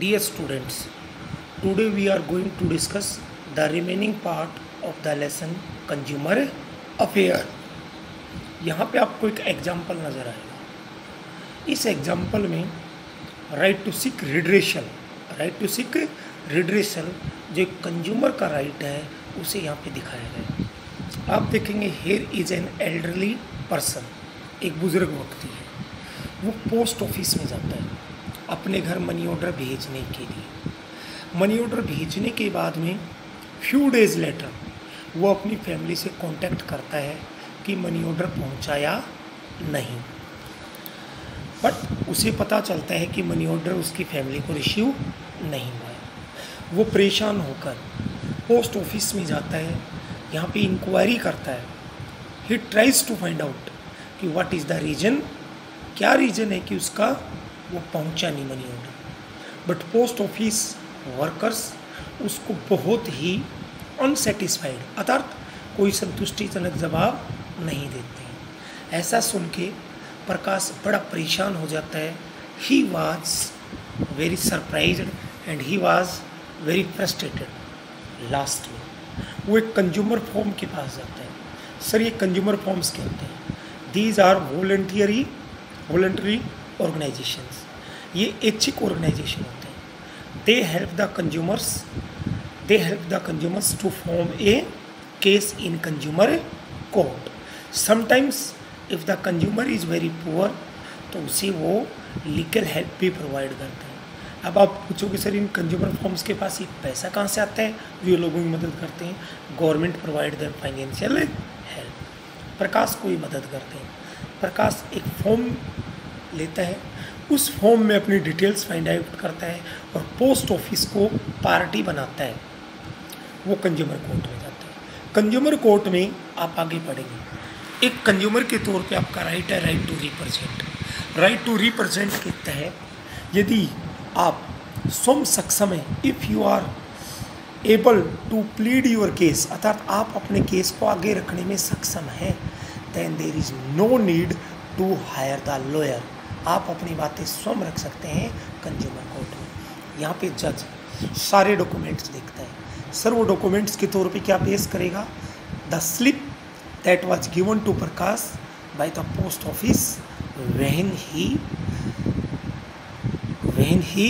Dear students, today we are going to discuss the remaining part of the lesson consumer affair. यहाँ पे आपको एक example नज़र आएगा। इस एग्ज़ाम्पल में right to seek redressal right to seek redressal जो एक कंज्यूमर का राइट है उसे यहाँ पे दिखाया गया आप देखेंगे here is an elderly person एक बुज़ुर्ग व्यक्ति है। वो पोस्ट ऑफ़िस में जाता है। अपने घर मनी ऑर्डर भेजने के लिए। मनी ऑर्डर भेजने के बाद में फ्यू डेज़ लेटर वो अपनी फैमिली से कांटेक्ट करता है कि मनी ऑर्डर पहुँचा या नहीं। बट उसे पता चलता है कि मनी ऑर्डर उसकी फैमिली को रिसीव नहीं हुआ है। वो परेशान होकर पोस्ट ऑफ़िस में जाता है, यहाँ पे इंक्वायरी करता है। He tries to find out कि व्हाट इज़ द रीज़न क्या रीज़न है कि उसका वो पहुँचा नहीं money order but post office workers उसको बहुत ही अनसेटिस्फाइड अर्थात कोई संतुष्टिजनक जवाब नहीं देते ऐसा सुन के प्रकाश बड़ा परेशान हो जाता है। He was very surprise and he was very frustrated last में। वो एक कंज्यूमर फॉर्म के पास जाता है। सर ये कंज्यूमर फॉर्म्स क्या होते हैं? These are voluntary voluntary organisations ये ऐच्छिक ऑर्गेनाइजेशन होते हैं। They help the consumers they help the consumers to form a case in consumer court sometimes if the consumer is very poor तो उसे वो लीगल हेल्प भी प्रोवाइड करते हैं। अब आप पूछोगे, सर, इन कंज्यूमर फॉर्म्स के पास ये पैसा कहाँ से आता है? जो लोगों की मदद करते हैं। Government provide the financial help Prakash को ही मदद करते हैं। प्रकाश एक फॉर्म लेता है, उस फॉर्म में अपनी डिटेल्स फाइंड आउट करता है और पोस्ट ऑफ़िस को पार्टी बनाता है। वो कंज्यूमर कोर्ट में जाता है। कंज्यूमर कोर्ट में आप आगे पढ़ेंगे एक कंज्यूमर के तौर पे आपका राइट है right to represent right to represent के तहत यदि आप स्वयं सक्षम हैं if you are able to plead your case अर्थात आप अपने केस को आगे रखने में सक्षम हैं then there is no need to hire the lawyer आप अपनी बातें स्वयं रख सकते हैं कंज्यूमर कोर्ट में। यहाँ पे जज सारे डॉक्यूमेंट्स देखता है। सर, वो डॉक्यूमेंट्स के तौर पे क्या पेश करेगा? The slip that was given to Prakash by the post office वहन ही वहन ही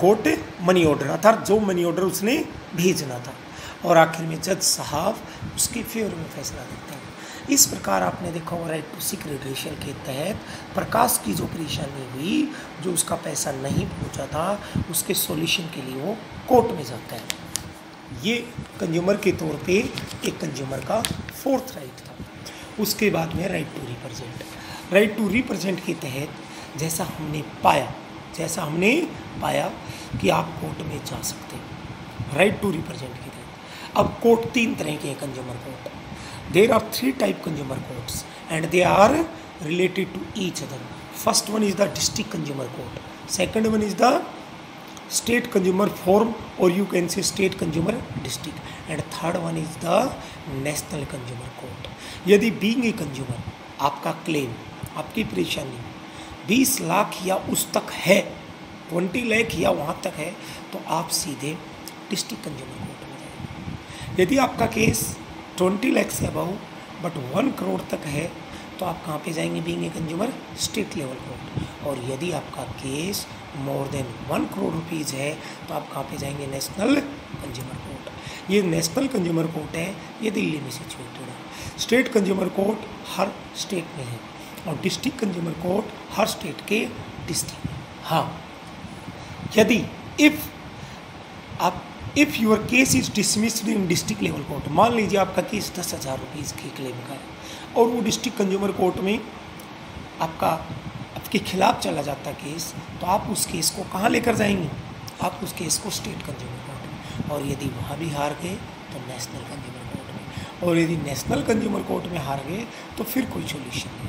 गोट मनी ऑर्डर अर्थात जो मनी ऑर्डर उसने भेजना था। और आखिर में जज साहब उसके फेवर में फैसला देते हैं। इस प्रकार आपने देखा होगा राइट टू सिक रेडिएशन के तहत प्रकाश की जो परेशानी हुई, जो उसका पैसा नहीं पहुँचा था, उसके सॉल्यूशन के लिए वो कोर्ट में जाता है। ये कंज्यूमर के तौर पे एक कंज्यूमर का फोर्थ राइट था। उसके बाद में right to represent right to represent के तहत जैसा हमने पाया, जैसा हमने पाया कि आप कोर्ट में जा सकते हैं। राइट टू रिप्रेजेंट के तहत। अब कोर्ट तीन तरह के हैं consumer court there are three type consumer courts and they are related to each other first one is the district consumer court second one is the state consumer forum or you can say state consumer district and third one is the national consumer court यदि being a consumer आपका claim आपकी परेशानी 20 लाख या उस तक है 20 लाख या वहाँ तक है तो आप सीधे डिस्ट्रिक्ट कंज्यूमर कोर्ट में जाएँगे यदि आपका केस ट्वेंटी लैक्स से अबाउ बट वन करोड़ तक है तो आप कहाँ पे जाएँगे being a consumer state level court और यदि आपका case more than one crore rupees है तो आप कहाँ पे जाएँगे? नेशनल कंज्यूमर कोर्ट ये नेशनल कंज्यूमर कोर्ट है, ये दिल्ली में सिचुएटेड है। स्टेट कंज्यूमर कोर्ट हर स्टेट में है। और डिस्ट्रिक्ट कंज्यूमर कोर्ट हर स्टेट के डिस्ट्रिक्ट हाँ। यदि इफ़ आप if your case is dismissed in district level court मान लीजिए आपका केस दस हज़ार रुपीज़ के क्लेम का है, और वो डिस्ट्रिक्ट कंज्यूमर कोर्ट में आपका, आपके खिलाफ चला जाता केस तो आप उस केस को कहाँ लेकर जाएँगे? आप उस केस को स्टेट कंज्यूमर कोर्ट में। और यदि वहाँ भी हार गए तो नेशनल कंज्यूमर कोर्ट में। और यदि नेशनल कंज्यूमर कोर्ट में हार गए तो फिर कोई सोल्यूशन नहीं।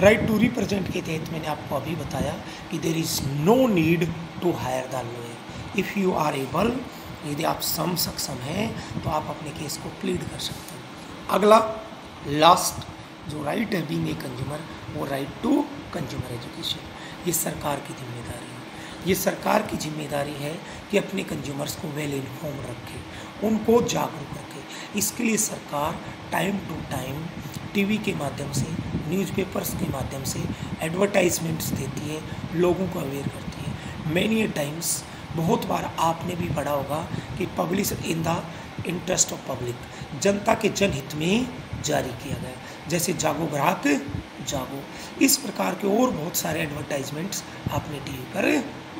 राइट टू रिप्रेजेंट के तहत मैंने आपको अभी बताया कि there is no need to hire the lawyer if you are able यदि आप सम सक्षम हैं तो आप अपने केस को प्लीड कर सकते हैं। अगला लास्ट जो राइट है बीइंग ए कंज्यूमर वो राइट टू कंज्यूमर एजुकेशन ये सरकार की ज़िम्मेदारी है। ये सरकार की ज़िम्मेदारी है कि अपने कंज्यूमर्स को वेल इन्फॉर्म रखे, उनको जागरूक रखे। इसके लिए सरकार टाइम टू टाइम टीवी के माध्यम से न्यूज़पेपर्स के माध्यम से एडवर्टाइजमेंट्स देती है, लोगों को अवेयर करती है। मैनी टाइम्स बहुत बार आपने भी पढ़ा होगा कि publish in the interest of public. जनता के जनहित में जारी किया गया। जैसे जागो ग्राहक, जागो। इस प्रकार के और बहुत सारे एडवर्टाइजमेंट्स आपने टीवी पर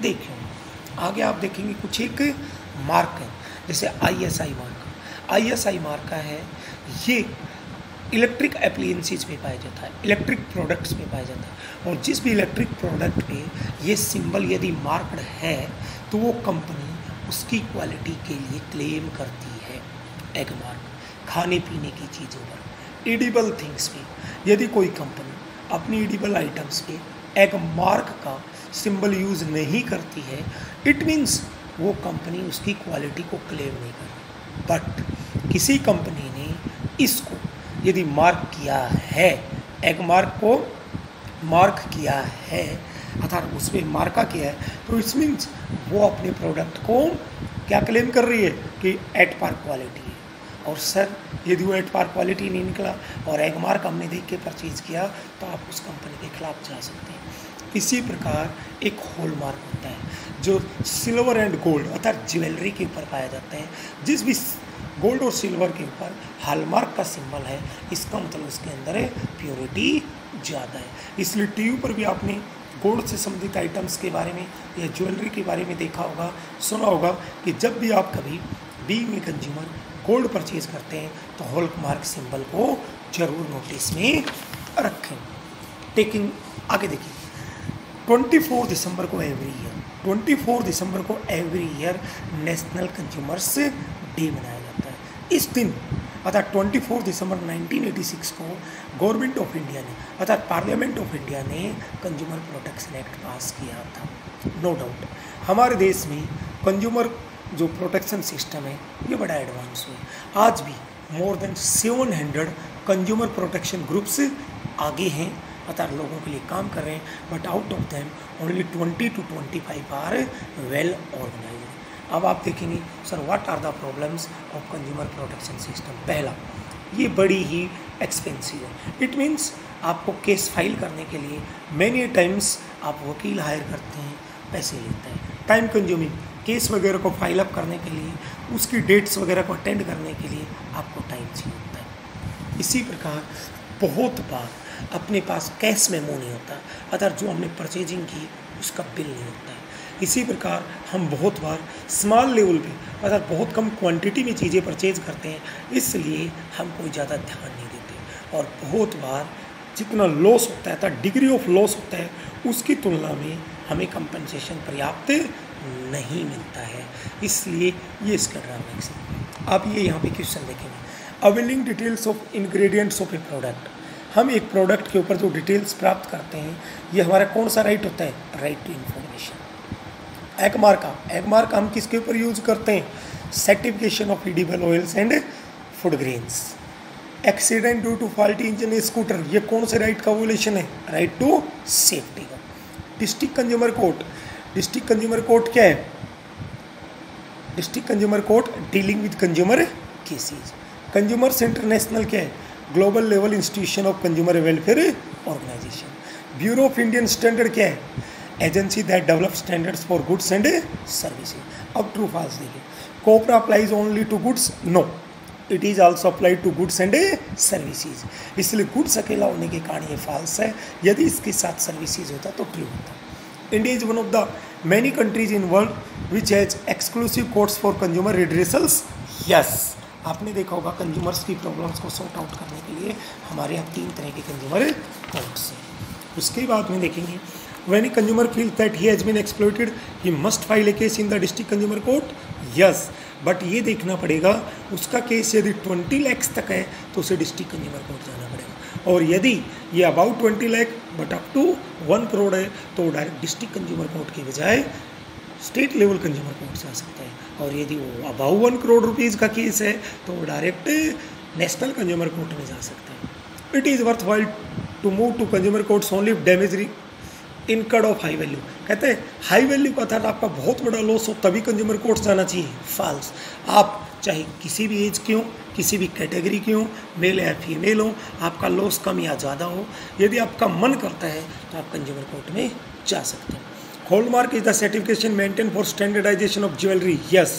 देखे होंगे। आगे आप देखेंगे कुछ एक मार्क है जैसे आईएसआई मार्क आईएसआई मार्का है, ये इलेक्ट्रिक अप्लियंसेज में पाया जाता है, इलेक्ट्रिक प्रोडक्ट्स में पाया जाता है। और जिस भी इलेक्ट्रिक प्रोडक्ट में ये सिंबल यदि मार्क्ड है तो वो कंपनी उसकी क्वालिटी के लिए क्लेम करती है। एग मार्क, खाने पीने की चीज़ों पर। एडिबल थिंग्स पे। यदि कोई कंपनी अपनी एडिबल आइटम्स पे एग मार्क का सिंबल यूज़ नहीं करती है इट मीन्स वो कंपनी उसकी क्वालिटी को क्लेम नहीं करती बट किसी कंपनी ने इसको यदि मार्क किया है, एक मार्क को मार्क किया है, अर्थात उसमें मार्का किया है तो इट्स मीन्स वो अपने प्रोडक्ट को क्या क्लेम कर रही है कि एट पार क्वालिटी है। और सर यदि वो एट पार क्वालिटी नहीं निकला और एग मार्क हमने देख के परचेज़ किया तो आप उस कंपनी के खिलाफ जा सकते हैं। इसी प्रकार एक होल मार्क होता है, जो सिल्वर एंड गोल्ड अर्थात ज्वेलरी के ऊपर पाया जाता है। जिस भी गोल्ड और सिल्वर के ऊपर हॉलमार्क का सिंबल है, इसका मतलब उसके अंदर है प्योरिटी ज़्यादा है। इसलिए टीवी पर भी आपने गोल्ड से संबंधित आइटम्स के बारे में या ज्वेलरी के बारे में देखा होगा, सुना होगा कि जब भी आप कभी बी में कंज्यूमर गोल्ड परचेज करते हैं तो हॉल मार्क सिंबल को ज़रूर नोटिस में रखें। टेकिंग आगे देखिए। 24 दिसंबर को एवरी ईयर 24 दिसंबर को every year national consumers day मनाया जाता है। इस दिन, अर्थात 24 दिसंबर 1986 को गवर्नमेंट ऑफ़ इंडिया ने, अर्थात पार्लियामेंट ऑफ़ इंडिया ने कंज्यूमर प्रोटेक्शन एक्ट पास किया था। नो no डाउट हमारे देश में कंज्यूमर जो प्रोटेक्शन सिस्टम है, ये बड़ा एडवांस हुआ। आज भी more than 700 consumer protection groups आगे हैं। अर्थात लोगों के लिए काम कर रहे हैं but out of them only 20 to 25 are well organise अब आप देखेंगे sir what are the problems of consumer protection system पहला, ये बड़ी ही एक्सपेंसिव है। इट मीन्स आपको केस फ़ाइल करने के लिए मैनी टाइम्स आप वकील हायर करते हैं, पैसे लेते हैं। टाइम कंज्यूमिंग केस वगैरह को फ़ाइल अप करने के लिए, उसकी डेट्स वगैरह को अटेंड करने के लिए आपको टाइम चाहिए होता है। इसी प्रकार बहुत बार अपने पास कैश मेमो नहीं होता। अदर जो हमने परचेजिंग की, उसका बिल नहीं होता। इसी प्रकार हम बहुत बार स्मॉल लेवल पे अर्थात बहुत कम क्वांटिटी में चीज़ें परचेज करते हैं, इसलिए हम कोई ज़्यादा ध्यान नहीं देते। और बहुत बार जितना लॉस होता है अर्थात डिग्री ऑफ़ लॉस होता है, उसकी तुलना में हमें कंपनसेशन पर्याप्त नहीं मिलता है। इसलिए ये इसका ड्राबैक्स है। अब ये यहाँ पे क्वेश्चन देखेंगे। Availing details of ingredients of a product हम एक प्रोडक्ट के ऊपर जो डिटेल्स प्राप्त करते हैं, ये हमारा कौन सा राइट होता है? राइट टू इन्फॉर्मेशन एगमार का हम किसके ऊपर यूज़ करते हैं? Certification of edible oils and food grains accident due to faulty engine scooter ये कौन से राइट का वोलेशन है? राइट टू सेफ्टी का district consumer court district consumer court क्या है? District consumer court dealing with consumer cases consumers international क्या है? Global level institution of consumer welfare organisation. Bureau of Indian standard क्या है? Agency that develop standards for goods and services अब true false देखिए। COPRA applies only to goods no it is also applied to goods and services इसलिए goods अकेला होने के कारण ये फॉल्स है। यदि इसके साथ सर्विसेज़ होता तो ट्रू होता। India is one of the many countries in world which has exclusive courts for consumer redressals yes आपने देखा होगा कंज्यूमर्स की प्रॉब्लम्स को सॉर्ट आउट करने के लिए हमारे यहाँ तीन तरह के कंज्यूमर कोर्ट्स हैं। उसके बाद में देखेंगे। When a consumer feels that he has been exploited, he must file a case in the district consumer court? Yes. But ये देखना पड़ेगा, उसका केस यदि ट्वेंटी लैक्स तक है तो उसे डिस्ट्रिक्ट कंज्यूमर कोर्ट जाना पड़ेगा। और यदि ये about twenty lakh but up to one crore है तो डायरेक्ट डिस्ट्रिक्ट कंज्यूमर कोर्ट के बजाय स्टेट लेवल कंज्यूमर कोर्ट जा सकता है। और यदि वो अबाउ वन करोड़ रुपीज़ का केस है तो वो डायरेक्ट नेशनल कंज्यूमर कोर्ट में जा सकता है। It is worth while to move to consumer courts only damage incurred of high value कहते हैं हाई वैल्यू का था आपका बहुत बड़ा लॉस हो, तभी कंज्यूमर कोर्ट जाना चाहिए। फॉल्स आप चाहे किसी भी एज के हों, किसी भी कैटेगरी के हों मेल या फीमेल हो, आपका लॉस कम या ज़्यादा हो, यदि आपका मन करता है तो आप कंज्यूमर कोर्ट में जा सकते हैं। Hallmark is the certification maintain for standardisation of jewellery yes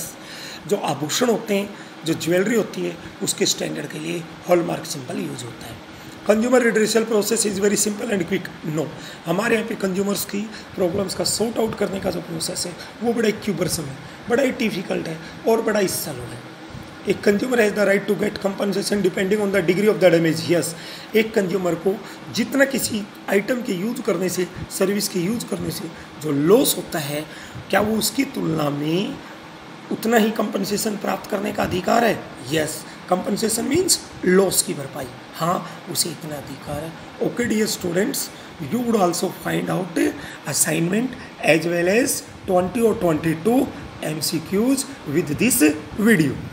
जो आभूषण होते हैं, जो ज्वेलरी होती है, उसके स्टैंडर्ड के लिए हॉलमार्क सिंबल यूज़ होता है। Consumer redressal process is very simple and quick no हमारे यहाँ पे कंज्यूमर्स की प्रॉब्लम्स का सॉर्ट आउट करने का जो प्रोसेस है, वो बड़ा क्यूबरसम है, बड़ा ही डिफ़िकल्ट है और बड़ा ही सलो है। एक consumer has the right to get compensation depending on the degree of the damage yes एक कंज्यूमर को जितना किसी आइटम के यूज़ करने से सर्विस के यूज़ करने से जो लॉस होता है, क्या वो उसकी तुलना में उतना ही कंपनसेशन प्राप्त करने का अधिकार है? यस कंपनसेशन मीन्स लॉस की भरपाई। हाँ उसे इतना अधिकार है। Okay dear students you would also find out assignment as well as twenty और twenty two M C Qs with this video